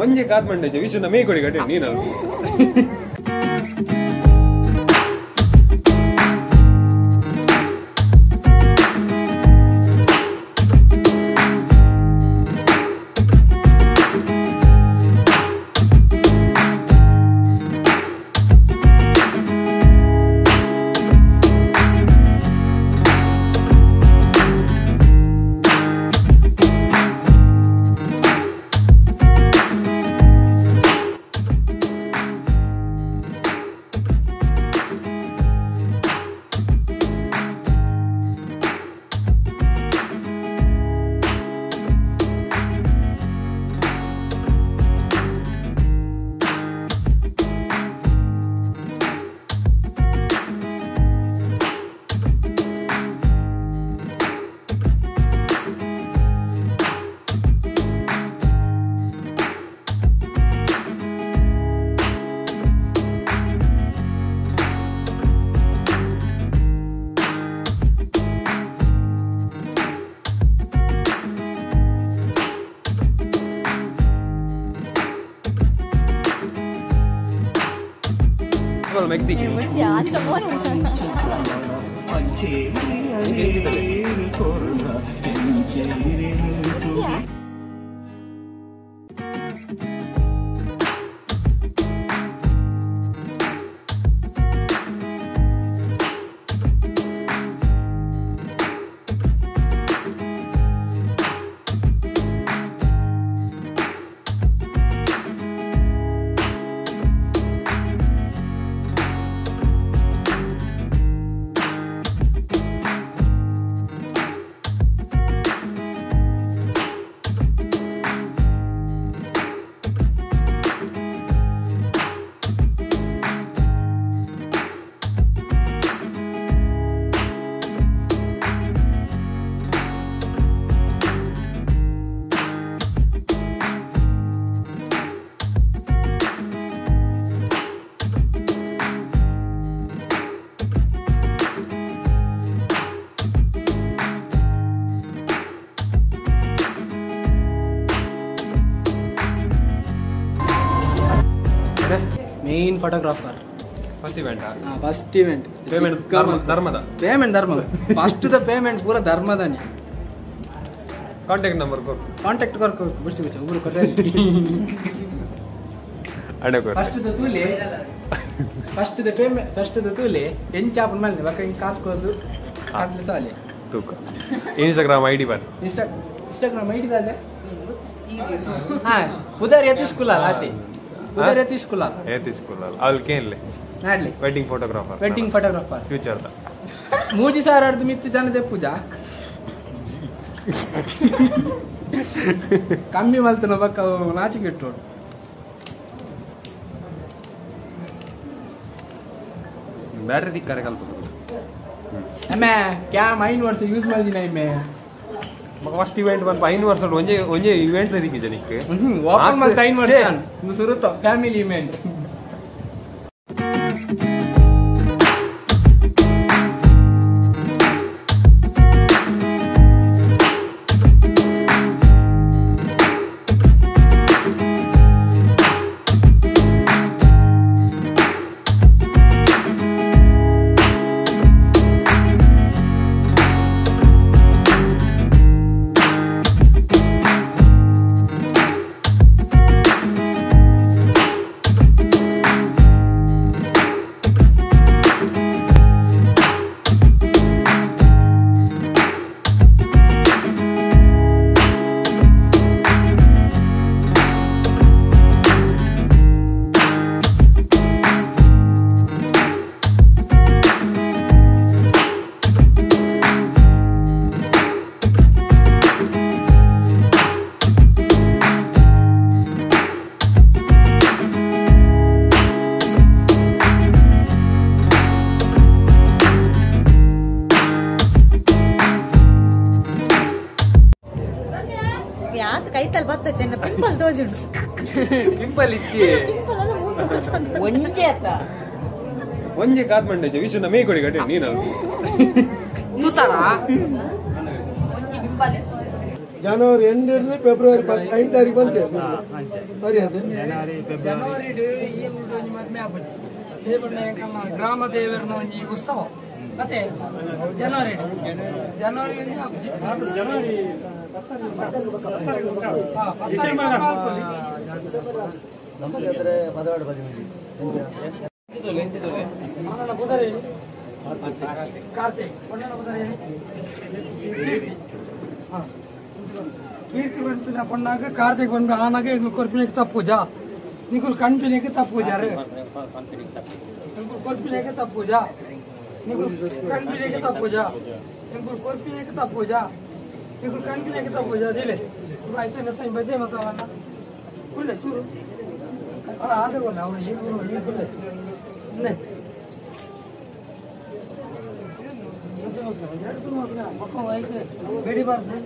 ಒಂಜೆ ಕಾತ್ ಮಂಡೆ ವಿಶ್ವನ ನಮೇ ಕೊಡಿ meg. Yeah. Photographer first event first event payment ಧರ್ಮದ? Payment ಧರ್ಮದ ಫಸ್ಟ್ ದ ಪೇಮೆಂಟ್ ಪೂರ ಧರ್ಮದಾನೆ ಕಾಂಟ್ಯಾಕ್ಟ್ ನಂಬರ್ ಕೊಡು. ಕಾಂಟ್ಯಾಕ್ಟ್ ಕೊರ್ಕು ಬಿಡ್ಸಿ ಬಿಡ್ಸಿ ಒಬ್ರು ಕೊಟ್ಟರೆ ಅಡೆ ಕೊಡು. ಫಸ್ಟ್ ದ ತೂಲೆ ಫಸ್ಟ್ ದ ಪೇಮೆಂಟ್ ಫಸ್ಟ್ ದ ತೂಲೆ ಎಂಚಾಪನ ಮೇಲೆ ಬಕ್ಕ ಹಿಂಗೆ ಕಾಸು ಕೊದು ಕಾಟ್ಲಿ ಸಾಲೆ. ತೂಕ. ಇನ್ಸ್ಟಾಗ್ರಾಮ್ ಐ ಡಿ ಬರ್. ಇನ್ಸ್ಟಾ ಇನ್ಸ್ಟಾಗ್ರಾಮ್ ಐಡಿ ದಾಲೆ ಹಾ ಉದರ್ ಯತೀಶ್ ಕುಲಾಲ್ ಆತಿ. ಉದರ್ ಯತೀಶ್ ಕುಲಾಲ್ ಏತಿ ಸ್ಕೂಲ್ ಅಲ್ಲಿ ಕೇನ್ಲೆ ನಾಡ್ಲಿ ವೆಡ್ಡಿಂಗ್ ಫೋಟೋಗ್ರಾಫರ್ ವೆಡ್ಡಿಂಗ್ ಫೋಟೋಗ್ರಾಫರ್ ಫ್ಯೂಚರ್ದ ಮೂಜಿ ಸಾವಿರ ಮಿತ್ತು ಜನದೆ ಪೂಜಾ ಕಮ್ಮಿ ಮಲ್ತನ ಬಕ್ಕ ಅವು ನಾಚಿಕೆ ಇಟ್ಟು ಬ್ಯಾಟ್ರಿ ದಿಕ್ಕಾರೆ ಕಲ್ಪ ಎಮ್ಮೆ ಕ್ಯಾಮ್ ಐನು ವರ್ಷ ಯೂಸ್ ಮಾಡಿದಿನ ಎಮ್ಮೆ ಫಸ್ಟ್ ಇವೆಂಟ್ ಬಂದು ಐನ್ ವರ್ಷ ಒಂಜೆ ಒಂಜೆ ಇವೆಂಟ್ ದಿಕ್ಕಿಜ ಜನಕ್ಕೆ ಓಪನ್ ಮತ್ತೆ ಐನು ವರ್ಷ. ಒಂದು ಸುರುತ್ತ ಫ್ಯಾಮಿಲಿ ಇವೆಂಟ್ ಪಿಂಪಲ್ ಇಚ್ಚಿ ಒಂಜೆ ಅತ್ತ? ಒಂಜೆ ಕಾತ್ ಮಂಡೆ ವಿಶ್ವನ ಮೇ ಕೊಡಿ ಕಟ್ಟೆ ನೀನು ತೂತಾರ? ಜನವರಿ ಎಂಟು ಹಿಡಿದು ಫೆಬ್ರವರಿ ಐದು ತಾರೀಕು ಬಂತೆ. ಸರಿ ಅದು. ಜನವರಿ ಫೆಬ್ರವರಿ. ಗ್ರಾಮ ದೇವರನ ಒಂಜಿ ಉತ್ಸವ. ಮತ್ತೆ ಜನವರಿ ಜನವರಿ ಜನವರಿ పదవాడు పది கீர்த்தி பண்பின பொண்ணாங்க கார்த்திக் பண்பு ஆனாங்க எங்களுக்கு ஒரு பிள்ளைக்கு தப்பூஜா நீங்க கண்பிணைக்கு தப்பூஜாரு எங்களுக்கு ஒரு பிள்ளைக்கு தப்பூஜா நீங்க கண்பிணைக்கு தப்பூஜா எங்களுக்கு ஒரு பிள்ளைக்கு தப்பூஜா ఇప్పుడు కంటి నెగ్గుతా పోయి అదేలే ఇప్పుడు అయితే నెత్త బజ్జే మొత్తామన్నా కుళ్ళే చూడు ఆడుకున్నా అవును ఈ ఊరు ఈ కుళ్ళే ఉన్నాయి మొత్తం అయితే వేడి పడుతుంది